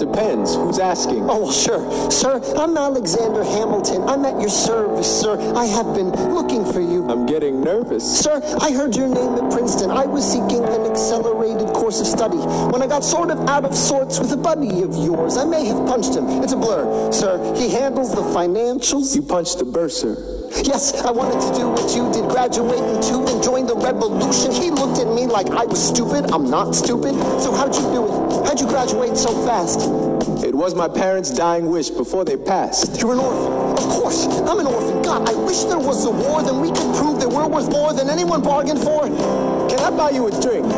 depends. Who's asking? Oh, well, sure. Sir, I'm Alexander Hamilton. I'm at your service, sir. I have been looking for you. I'm getting nervous. Sir, I heard your name at Princeton. I was seeking an accelerated course of study. When I got sort of out of sorts with a buddy of yours, I may have punched him. It's a blur. Sir, he handles the financials. You punched the bursar. Yes, I wanted to do what you did, graduate in two and join the revolution. He looked at me like I was stupid. I'm not stupid. So how'd you do it? How'd you graduate so fast? It was my parents' dying wish before they passed. You're an orphan. Of course, I'm an orphan. God, I wish there was a war, then we could prove that we're worth more than anyone bargained for. Can I buy you a drink?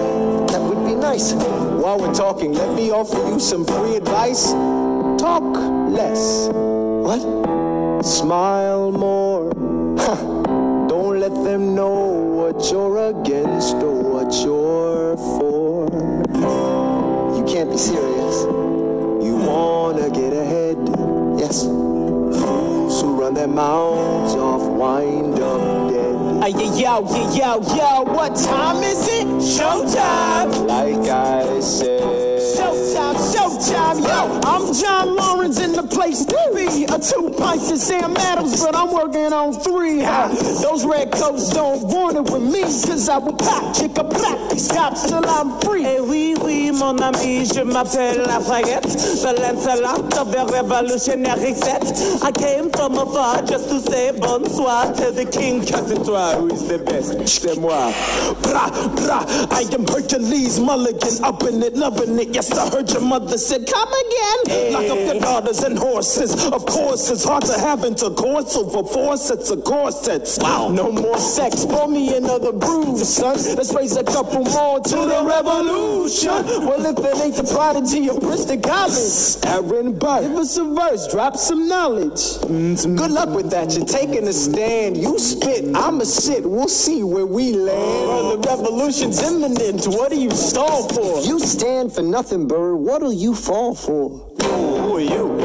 That would be nice. While we're talking, let me offer you some free advice. Talk less. What? Smile more. Don't let them know what you're against or what you're for. You can't be serious. You wanna get ahead. Yes. Fools who run their mouths off wind up Hey, yo, yo, yo, yo, what time is it? Showtime! Like I said. Showtime, showtime, yo! I'm John Laurens in the place to be. A two pints of Sam Adams, but I'm working on three. Ha. Those red coats don't want it with me, cause I will pop, chick a black, stop till I'm free. Eh oui, oui, mon ami, je m'appelle Lafayette, the Lancelot of the revolutionary set. I came from afar just to say bonsoir to the king. Casse-toi, who is the best? C'est moi. Bra, bra, I am Hercules Mulligan, up in it, loving it. Yes, I heard your mother said, come again. Lock up your daughters and horses. Of course, it's hard to have intercourse over four sets of corsets. Wow. No more sex, pour me another brew, son. Let's raise a couple more to the revolution. Well, if it ain't the prodigy of Bristol College, Aaron Burr, give us a verse, drop some knowledge. Mm-hmm. Good luck with that. You're taking a stand. You spit, I'ma sit. We'll see where we land. Well, the revolution's imminent. What do you stall for? You stand for nothing, Burr. What'll you fall for? Who are you?